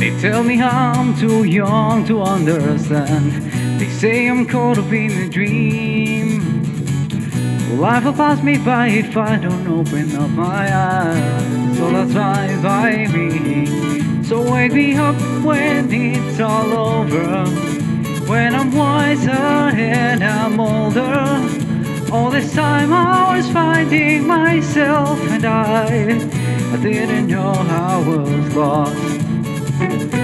They tell me I'm too young to understand. They say I'm caught up in a dream. Life will pass me by if I don't open up my eyes. So that's fine by me. So wake me up when it's all over. When I'm wiser and I'm older. All this time I was finding myself and I, I didn't know I was lost. Thank you.